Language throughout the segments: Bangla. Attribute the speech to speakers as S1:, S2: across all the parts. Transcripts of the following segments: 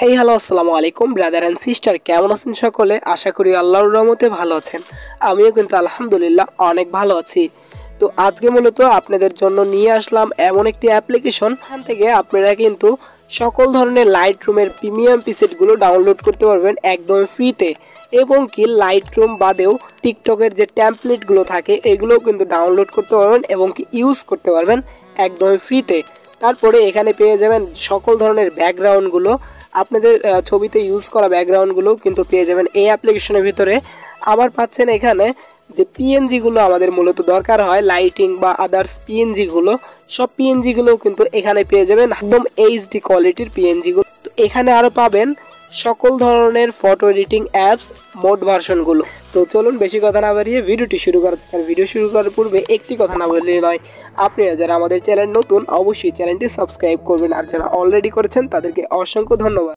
S1: হেই হ্যালো আসসালামু আলাইকুম ব্রাদার অ্যান্ড সিস্টার কেমন আছেন সকলে? আশা করি আল্লাহর রহমতে ভালো আছেন। আমিও কিন্তু আলহামদুলিল্লাহ অনেক ভালো আছি। তো আজকে মূলত আপনাদের জন্য নিয়ে আসলাম এমন একটি অ্যাপ্লিকেশন। এখান থেকে আপনারা কিন্তু সকল ধরনের লাইট রুমের প্রিমিয়াম পিসেটগুলো ডাউনলোড করতে পারবেন একদম ফ্রিতে এবং কি লাইট রুম বাদেও টিকটকের যে ট্যাম্পলেটগুলো থাকে, এগুলোও কিন্তু ডাউনলোড করতে পারবেন এবং কি ইউজ করতে পারবেন একদম ফ্রিতে তারপরে এখানে পেয়ে যাবেন সকল ধরনের ব্যাকগ্রাউন্ডগুলো আপনাদের ছবিতে ইউজ করা ব্যাকগ্রাউন্ডগুলো কিন্তু পেয়ে যাবেন এই অ্যাপ্লিকেশনের ভিতরে। আবার পাচ্ছেন এখানে যে পিএনজিগুলো আমাদের মূলত দরকার হয় লাইটিং বা আদার্স পিএনজিগুলো সব পিএনজিগুলোও কিন্তু এখানে পেয়ে যাবেন, একদম এইচডি কোয়ালিটির পিএনজিগুলো তো এখানে আরও পাবেন সকল ধরনের ফটো এডিটিং অ্যাপস মোড ভার্সনগুলো তো চলুন বেশি কথা না বাড়িয়ে ভিডিওটি শুরু করা আর ভিডিও শুরু করার পূর্বে একটি কথা না বললে নয়, আপনারা যারা আমাদের চ্যানেল নতুন, অবশ্যই চ্যানেলটি সাবস্ক্রাইব করবেন। আর যারা অলরেডি করেছেন, তাদেরকে অসংখ্য ধন্যবাদ।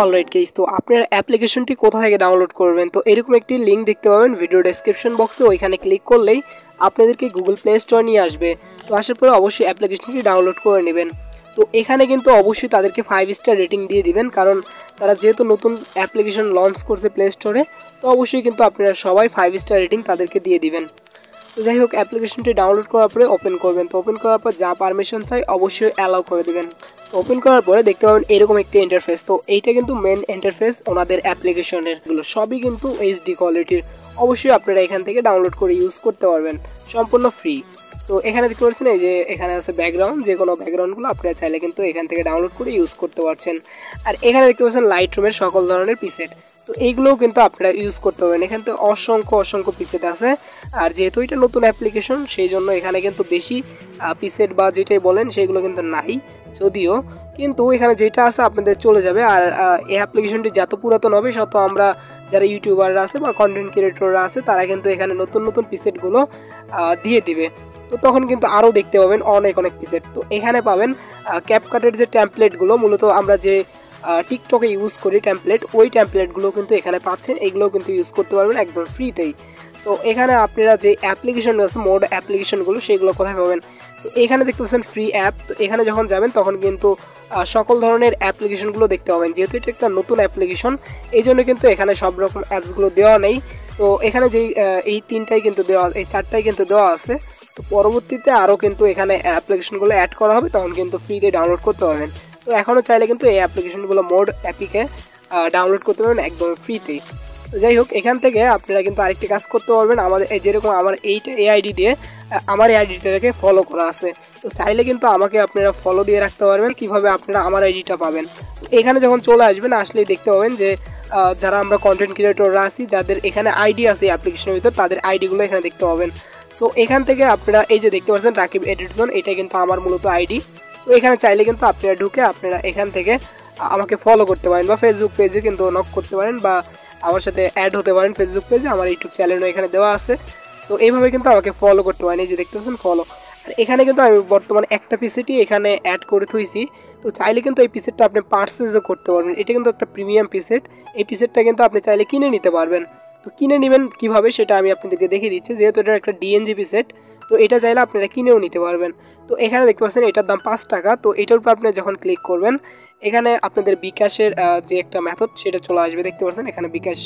S1: অলরাইট কেস তো আপনার অ্যাপ্লিকেশনটি কোথা থেকে ডাউনলোড করবেন? তো এরকম একটি লিঙ্ক দেখতে পাবেন ভিডিও ডেসক্রিপশন বক্সে ওইখানে ক্লিক করলেই আপনাদেরকে গুগল প্লে স্টোর নিয়ে আসবে। তো আসার পরে অবশ্যই অ্যাপ্লিকেশনটি ডাউনলোড করে নেবেন। তো এখানে কিন্তু অবশ্যই তাদেরকে ফাইভ স্টার রেটিং দিয়ে দিবেন, কারণ তারা যেহেতু নতুন অ্যাপ্লিকেশন লঞ্চ করছে প্লে স্টোরে তো অবশ্যই কিন্তু আপনারা সবাই ফাইভ স্টার রেটিং তাদেরকে দিয়ে দিবেন। তো যাই হোক অ্যাপ্লিকেশনটি ডাউনলোড করার পরে ওপেন করবেন। তো ওপেন করার পর যা পারমিশন চাই, অবশ্যই অ্যালাউ করে দেবেন। ওপেন করার পরে দেখতে পাবেন এরকম একটি ইন্টারফেস তো এইটা কিন্তু মেন ইন্টারফেস ওনাদের অ্যাপ্লিকেশনেরগুলো সবই কিন্তু এইচডি কোয়ালিটির অবশ্যই আপনারা এখান থেকে ডাউনলোড করে ইউজ করতে পারবেন। সম্পূর্ণ ফ্রি তো এখানে দেখতে পাচ্ছেন, এই যে এখানে আছে ব্যাকগ্রাউন্ড যে কোনো ব্যাকগ্রাউন্ডগুলো আপনারা চাইলে কিন্তু এখান থেকে ডাউনলোড করে ইউজ করতে পারছেন। আর এখানে দেখতে পাচ্ছেন লাইট রুমের সকল ধরনের পিসেট তো এইগুলোও কিন্তু আপনারা ইউজ করতে পারবেন এখানে তো অসংখ্য অসংখ্য পিসেট আছে। আর যেহেতু এটা নতুন অ্যাপ্লিকেশন সেই জন্য এখানে কিন্তু বেশি পিসেট বা যেটাই বলেন, সেগুলো কিন্তু নাই যদিও। কিন্তু এখানে যেটা আছে আপনাদের চলে যাবে। আর এই অ্যাপ্লিকেশনটি যত পুরাতন হবে তত আমরা যারা ইউটিউবাররা আছে বা কন্টেন্ট ক্রিয়েটররা আছে, তারা কিন্তু এখানে নতুন নতুন পিসেটগুলো দিয়ে দিবে। তো তখন কিন্তু আরও দেখতে পাবেন অনেক অনেক পিসেট তো এখানে পাবেন ক্যাপকাটের যে ট্যাম্পলেটগুলো মূলত আমরা যে টিকটকে ইউজ করি ট্যাম্পলেট ওই ট্যাম্পলেটগুলো কিন্তু এখানে পাচ্ছেন, এগুলোও কিন্তু ইউজ করতে পারবেন একদম ফ্রিতেই সো এখানে আপনারা যে অ্যাপ্লিকেশন আছে মোড অ্যাপ্লিকেশনগুলো সেগুলো কোথায় পাবেন? তো এখানে দেখতে পাচ্ছেন ফ্রি অ্যাপ তো এখানে যখন যাবেন, তখন কিন্তু সকল ধরনের অ্যাপ্লিকেশনগুলো দেখতে পাবেন। যেহেতু এটা একটা নতুন অ্যাপ্লিকেশন এই জন্য কিন্তু এখানে সব রকম অ্যাপসগুলো দেওয়া নেই। তো এখানে যেই এই তিনটাই কিন্তু দেওয়া, এই চারটাই কিন্তু দেওয়া আছে। তো পরবর্তীতে আরও কিন্তু এখানে অ্যাপ্লিকেশনগুলো অ্যাড করা হবে, তখন কিন্তু ফ্রিতে ডাউনলোড করতে পারবেন। তো এখনও চাইলে কিন্তু এই অ্যাপ্লিকেশনগুলো মোড অ্যাপিকে ডাউনলোড করতে পারবেন একদম ফ্রিতেই যাই হোক, এখান থেকে আপনারা কিন্তু আরেকটি কাজ করতে পারবেন। আমাদের যেরকম আমার এইটা এই আইডি দিয়ে আমার এই আইডিটাকে ফলো করা আছে। তো চাইলে কিন্তু আমাকে আপনারা ফলো দিয়ে রাখতে পারবেন কীভাবে আপনারা আমার আইডিটা পাবেন। এখানে যখন চলে আসবেন, আসলেই দেখতে পাবেন যে যারা আমরা কন্টেন্ট ক্রিয়েটররা আছি, যাদের এখানে আইডি আছে অ্যাপ্লিকেশনের ভিতর, তাদের আইডিগুলো এখানে দেখতে পাবেন। সো এখান থেকে আপনারা এই যে দেখতে পাচ্ছেন রাকিব এডিটজন এটা কিন্তু আমার মূলত আইডি তো এখানে চাইলে কিন্তু আপনারা ঢুকে আপনারা এখান থেকে আমাকে ফলো করতে পারেন বা ফেসবুক পেজে কিন্তু নক করতে পারেন বা আমার সাথে অ্যাড হতে পারেন ফেসবুক পেজে আমার ইউটিউব চ্যানেলও এখানে দেওয়া আছে। তো এইভাবে কিন্তু আমাকে ফলো করতে পারেন, এই যে দেখতে পাচ্ছেন ফলো আর এখানে কিন্তু আমি বর্তমানে একটা পিসেটি এখানে অ্যাড করে থুইছি। তো চাইলে কিন্তু এই পিসেটটা আপনি পার্সেসও করতে পারবেন। এটা কিন্তু একটা প্রিমিয়াম পিসেট এই পিসেটটা কিন্তু আপনি চাইলে কিনে নিতে পারবেন। তো কিনে নেবেন কীভাবে সেটা আমি আপনাদেরকে দেখিয়ে দিচ্ছি। যেহেতু এটা একটা ডিএনজিপি সেট তো এটা চাইলে আপনারা কিনেও নিতে পারবেন। তো এখানে দেখতে পাচ্ছেন এটার দাম পাঁচ টাকা। তো এটার উপর আপনি যখন ক্লিক করবেন, এখানে আপনাদের বিকাশের যে একটা মেথড সেটা চলে আসবে। দেখতে পাচ্ছেন এখানে বিকাশ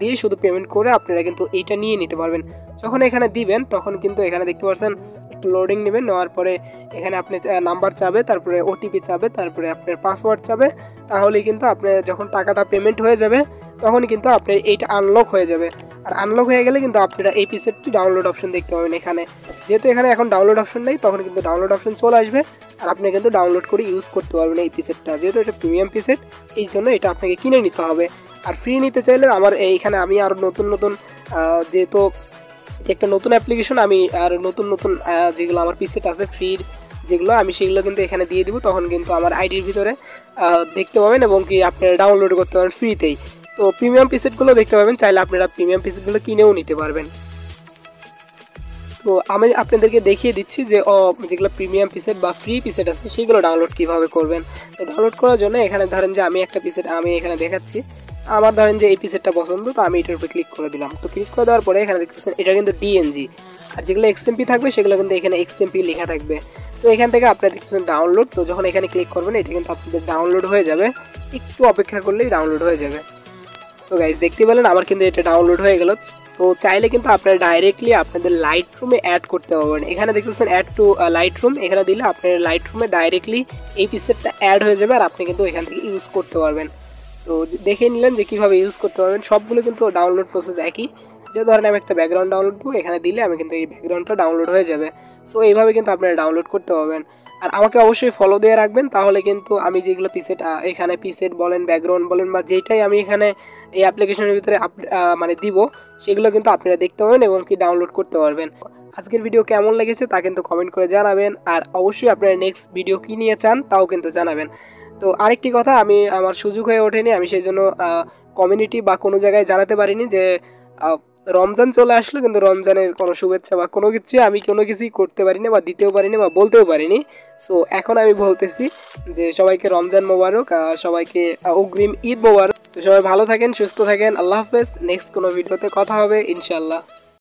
S1: দিয়ে শুধু পেমেন্ট করে আপনারা কিন্তু এইটা নিয়ে নিতে পারবেন। যখন এখানে দিবেন, তখন কিন্তু এখানে দেখতে পাচ্ছেন একটু লোডিং নেবেন। নেওয়ার পরে এখানে আপনি নাম্বার চাবে, তারপরে ওটিপি চাবে, তারপরে আপনার পাসওয়ার্ড চাবে। তাহলে কিন্তু আপনি যখন টাকাটা পেমেন্ট হয়ে যাবে, তখন কিন্তু আপনার এইটা আনলক হয়ে যাবে। আর আনলক হয়ে গেলে কিন্তু আপনারা এই পিসেটটি ডাউনলোড অপশন দেখতে পাবেন এখানে। যেহেতু এখানে এখন ডাউনলোড অপশন নেই, তখন কিন্তু ডাউনলোড অপশন চলে আসবে। আর আপনি কিন্তু ডাউনলোড করে ইউজ করতে পারবেন এই পিসেটটা যেহেতু এটা প্রিমিয়াম পিসেট এই জন্য এটা আপনাকে কিনে নিতে হবে। আর ফ্রি নিতে চাইলে আমার এইখানে আমি আরও নতুন নতুন যেহেতু একটা নতুন অ্যাপ্লিকেশন আমি আর নতুন নতুন যেগুলো আমার পিসেট আছে ফ্রির যেগুলো, আমি সেগুলো কিন্তু এখানে দিয়ে দিব। তখন কিন্তু আমার আইডির ভিতরে দেখতে পাবেন এবং কি আপনারা ডাউনলোড করতে পারবেন ফ্রিতেই তো প্রিমিয়াম পিসেটগুলো দেখতে পাবেন। চাইলে আপনারা প্রিমিয়াম পিসেটগুলো কিনেও নিতে পারবেন। তো আমি আপনাদেরকে দেখিয়ে দিচ্ছি যে যেগুলো প্রিমিয়াম পিসেট বা ফ্রি পিসেট আছে, সেগুলো ডাউনলোড কীভাবে করবেন। তো ডাউনলোড করার জন্য এখানে ধরেন যে, আমি একটা পিসেট আমি এখানে দেখাচ্ছি। আমার ধরেন যে, এই পিসেটটা পছন্দ, তো আমি এটার উপরে ক্লিক করে দিলাম। তো ক্লিক করে দেওয়ার পরে এখানে দেখতেছেন এটা কিন্তু ডিএনজি আর যেগুলো এক্সএমপি থাকবে, সেগুলো কিন্তু এখানে এক্সএমপি লেখা থাকবে। তো এখান থেকে আপনারা দেখতেছেন ডাউনলোড তো যখন এখানে ক্লিক করবেন, এটা কিন্তু আপনাদের ডাউনলোড হয়ে যাবে। একটু অপেক্ষা করলেই ডাউনলোড হয়ে যাবে। তো গাইজ দেখতে পেলেন, আমার কিন্তু এটা ডাউনলোড হয়ে গেল। তো চাইলে কিন্তু আপনারা ডাইরেক্টলি আপনাদের লাইট রুমে অ্যাড করতে পারবেন। এখানে দেখতেছেন অ্যাড টু লাইট রুম এখানে দিলে আপনার লাইট রুমে ডাইরেক্টলি এই পিকচারটা অ্যাড হয়ে যাবে আর আপনি কিন্তু এখান থেকে ইউজ করতে পারবেন। তো দেখে নিলেন যে কীভাবে ইউজ করতে পারবেন। সবগুলো কিন্তু ডাউনলোড প্রসেস একই। যে ধরেন আমি একটা ব্যাকগ্রাউন্ড ডাউনলোড করব এখানে দিলে আমি কিন্তু এই ব্যাকগ্রাউন্ডটা ডাউনলোড হয়ে যাবে। সো এইভাবে কিন্তু আপনারা ডাউনলোড করতে পারবেন। আর আমাকে অবশ্যই ফলো দিয়ে রাখবেন, তাহলে কিন্তু আমি যেগুলো পিসেট এখানে পিসেট বলেন ব্যাকগ্রাউন্ড বলেন বা যেটাই আমি এখানে এই অ্যাপ্লিকেশনের ভিতরে মানে দিব, সেগুলো কিন্তু আপনারা দেখতে পাবেন এবং কি ডাউনলোড করতে পারবেন। আজকের ভিডিও কেমন লেগেছে তা কিন্তু কমেন্ট করে জানাবেন, আর অবশ্যই আপনারা নেক্সট ভিডিও কী নিয়ে চান তাও কিন্তু জানাবেন। তো আরেকটি কথা, আমি, আমার সুযোগ হয়ে ওঠেনি, আমি সেই জন্য কমিউনিটি বা কোনো জায়গায় জানাতে পারিনি যে রমজান চলে আসলো, কিন্তু রমজানের কোনো শুভেচ্ছা বা কোনো কিছুই আমি কোনো কিছুই করতে পারিনি বা দিতেও পারিনি বা বলতেও পারিনি। সো এখন আমি বলতেছি যে সবাইকে রমজান মোবারক সবাইকে অগ্রিম ঈদ মোবারক। তো সবাই ভালো থাকেন, সুস্থ থাকেন, আল্লাহ হাফেজ। নেক্সট কোনো ভিডিওতে কথা হবে ইনশাল্লাহ